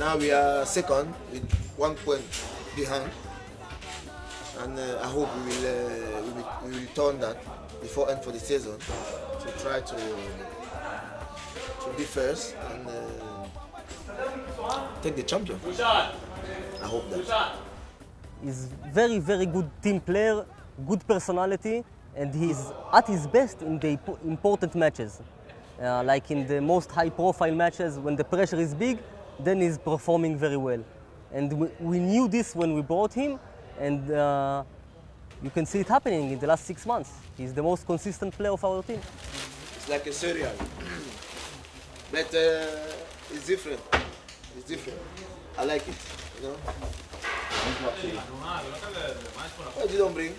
Now we are second with one point behind, and uh, I hope we will, uh, we will we will turn that before end for the season to try to to be first and uh, take the champion. I hope that. He's very, very good team player, good personality, and he's at his best in the important matches. Uh, like in the most high-profile matches, when the pressure is big, then he's performing very well. And we, we knew this when we brought him, and uh, you can see it happening in the last six months. He's the most consistent player of our team. It's like a serial, but uh, it's different. It's different. I like it. You know. What you don't bring?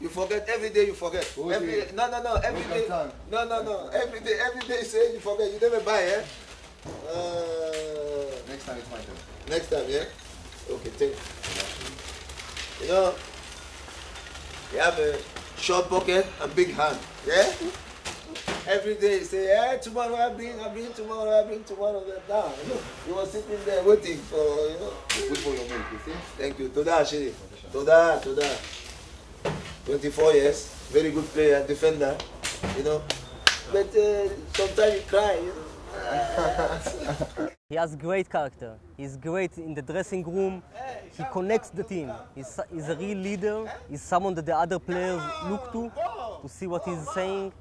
You forget every day. You forget. Every, no, no, no. Every day. No, no, no. Every day. Every day. You say you forget. You never buy, eh? Uh, Next time it's my turn. next time, yeah. Okay, thank you. You know, you have a short pocket and big hand, yeah. Every day you say, yeah, tomorrow I bring, I bring tomorrow, I bring tomorrow. Now, you were sitting there waiting for, you know. Good for your milk, you see? Thank you. Toda, Shiri. Toda, Toda. 24 years, very good player, defender, you know. But uh, sometimes you cry, you know. He has great character. He's great in the dressing room. He connects the team. He's, he's a real leader. He's someone that the other players look to to see what he's saying.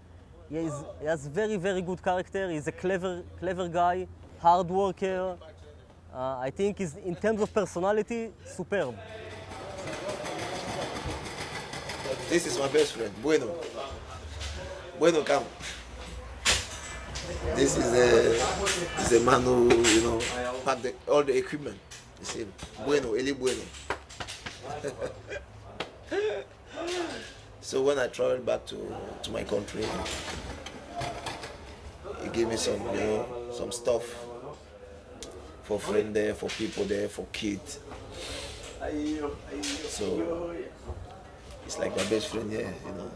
He, is, he has very, very good character. He's a clever, clever guy, hard worker. Uh, I think he's, in terms of personality, superb. This is my best friend, Bueno. Bueno, come. This is a, is a man who, you know, the, all the equipment. You see, Bueno, Eli Bueno. so when I traveled back to, to my country, he gave me some, you know, some stuff for friend there, for people there, for kids. So it's like my best friend here, you know.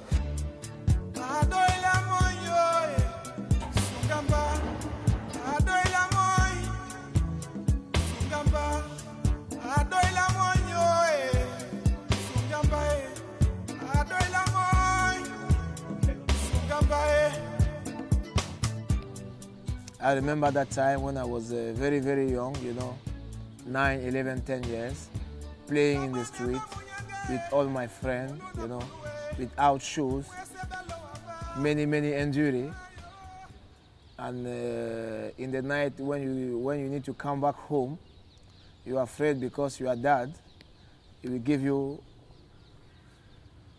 I remember that time when I was uh, very, very young, you know, 9, 11, 10 years, playing in the street with all my friends, you know, without shoes, many, many injury. And uh, in the night when you, when you need to come back home, you're afraid because your dad, he will give you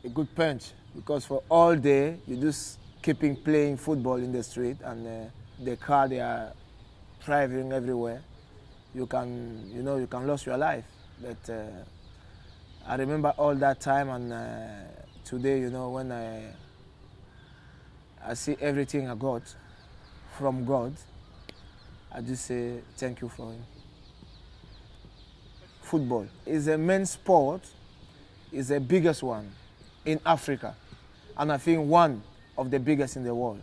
a good punch because for all day you just keeping playing football in the street and uh, the car they are driving everywhere. You can you know you can lose your life. But uh, i remember all that time and uh, today you know when i i see everything i got from god i just say thank you for him. Football is a men's sport is the biggest one in Africa, and I think one of the biggest in the world.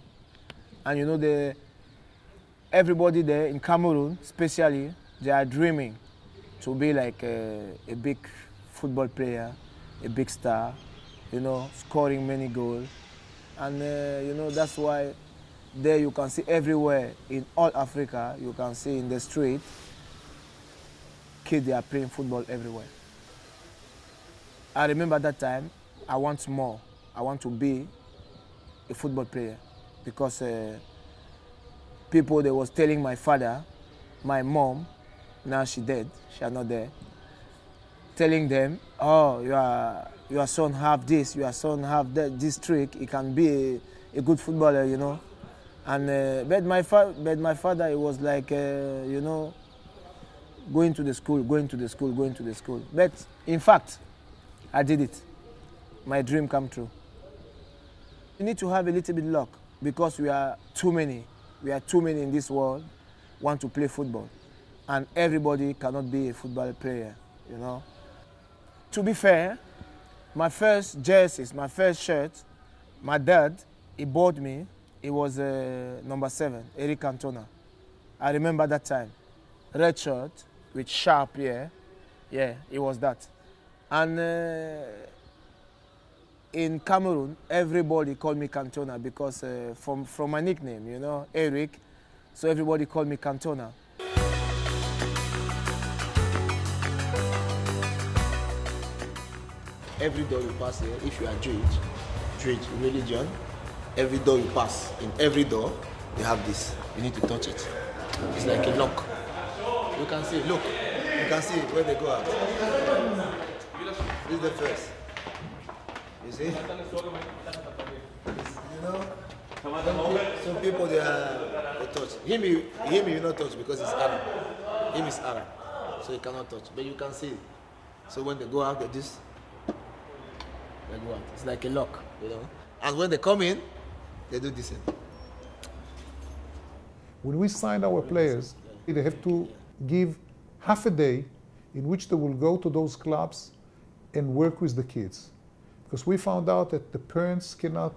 And you know the everybody there in Cameroon, especially, they are dreaming to be like a, a big football player, a big star, you know, scoring many goals, and uh, you know that's why there you can see everywhere in all Africa, you can see in the street, kids they are playing football everywhere. I remember that time. I want more. I want to be a football player because uh, people they was telling my father, my mom, now she dead, she are not there, telling them, oh, your your son have this, your son have that, this trick. He can be a, a good footballer, you know. And uh, but my fa- but my father, he was like, uh, you know, going to the school, going to the school, going to the school. But in fact, I did it. My dream come true. You need to have a little bit luck because we are too many. We are too many in this world want to play football. And everybody cannot be a football player, you know. To be fair, my first jerseys, my first shirt, my dad, he bought me. It was uh, number seven, Eric Cantona. I remember that time. red shirt with sharp, yeah, yeah, it was that. And uh, in Cameroon, everybody called me Cantona because uh, from from my nickname, you know, Eric. So everybody called me Cantona. Every door you pass here, if you are Jewish, Jewish religion, every door you pass, in every door, they have this. You need to touch it. It's like a lock. You can see, look, you can see where they go out. This is the first. You see? You know? Some, people they are they touch. Him you him you not touch because it's Arab. Him is Arab. So you cannot touch. But you can see. So when they go out they just they go out. It's like a lock, you know. And when they come in, they do the same. When we sign our players, they have to give half a day in which they will go to those clubs and work with the kids. Because we found out that the parents cannot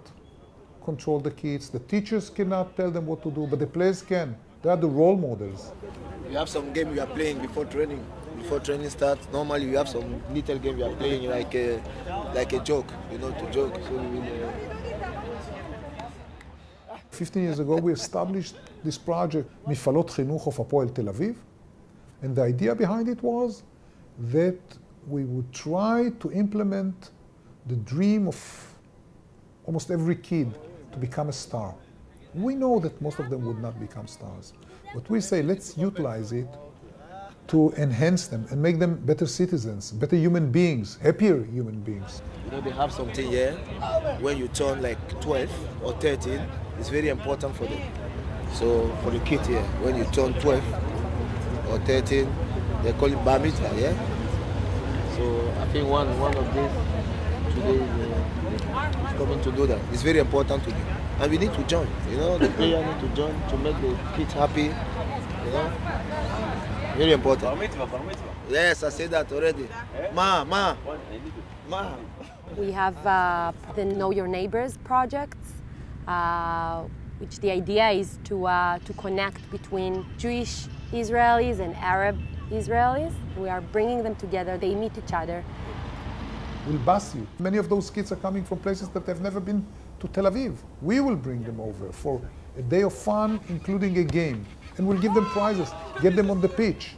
control the kids, the teachers cannot tell them what to do, but the players can. They are the role models. You have some game you are playing before training. Before training starts, normally you have some little game you are playing like a like a joke, you know, to joke. So will, uh, 15 years ago, we established this project, Mifalot Chinuch of Apoel Tel Aviv. And the idea behind it was that we would try to implement the dream of almost every kid to become a star. We know that most of them would not become stars. But we say, let's utilize it to enhance them and make them better citizens, better human beings, happier human beings. you know, they have something here. When you turn like 12 or 13, it's very important for them. So for the kid here, when you turn 12 or 13, they call it bar mitzvah, yeah. So I think one one of these today is, uh, is coming to do that. It's very important to do, and we need to join. You know, the player need to join to make the kids happy. You know, very important. Yes, I said that already. Ma, ma, ma. We have uh, the Know Your Neighbors project, uh, which the idea is to, uh, to connect between Jewish Israelis and Arab Israelis. We are bringing them together, they meet each other. We'll bus you. Many of those kids are coming from places that they've never been to Tel Aviv. We will bring them over for a day of fun, including a game. And we'll give them prizes, get them on the pitch.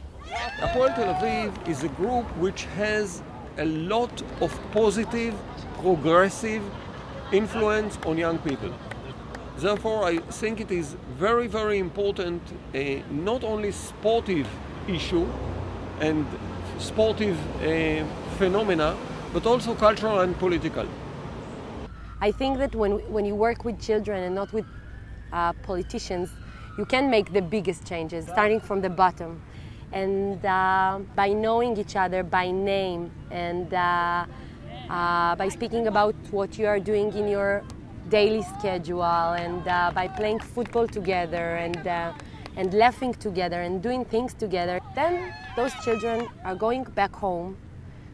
Hapoel Tel Aviv is a group which has a lot of positive, progressive influence on young people. Therefore, I think it is very, very important, uh, not only sportive issue and sportive uh, phenomena, but also cultural and political. I think that when, when you work with children and not with uh, politicians, you can make the biggest changes, starting from the bottom. And uh, by knowing each other by name and uh, uh, by speaking about what you are doing in your daily schedule and uh, by playing football together and, uh, and laughing together and doing things together, then those children are going back home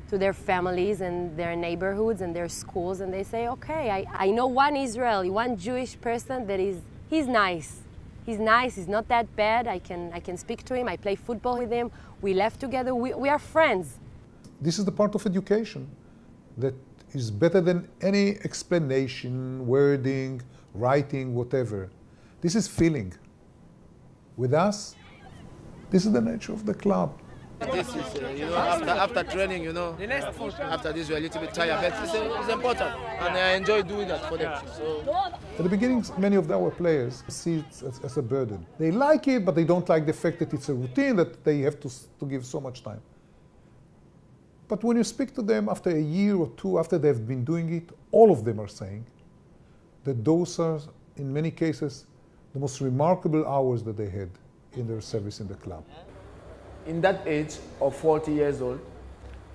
to their families and their neighborhoods and their schools and they say okay I, I know one israeli one jewish person that is he's nice he's nice he's not that bad i can i can speak to him i play football with him we laugh together we, we are friends This is the part of education that is better than any explanation, wording, writing, whatever. This is feeling. With us, this is the nature of the club. This is, uh, you know, after, after training, you know, after this, we're a little bit tired, but it's, uh, it's important, and I enjoy doing that for them. So, At the beginning, many of our players see it as, as a burden. They like it, but they don't like the fact that it's a routine that they have to, to give so much time. But when you speak to them after a year or two after they've been doing it, all of them are saying that those are, in many cases, the most remarkable hours that they had in their service in the club. In that age of 40 years old,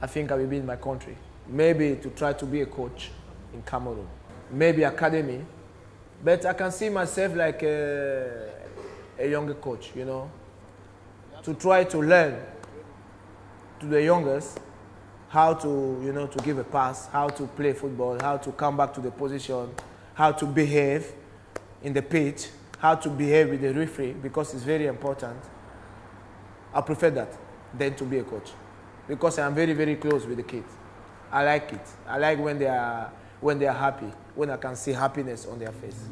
I think I will be in my country. Maybe to try to be a coach in Cameroon, maybe academy, but I can see myself like a, a younger coach, you know, to try to learn to the youngest how to, you know, to give a pass, how to play football, how to come back to the position, how to behave in the pitch, how to behave with the referee because it's very important I prefer that than to be a coach because I'm very, very close with the kids. I like it. I like when they are, when they are happy, when I can see happiness on their face.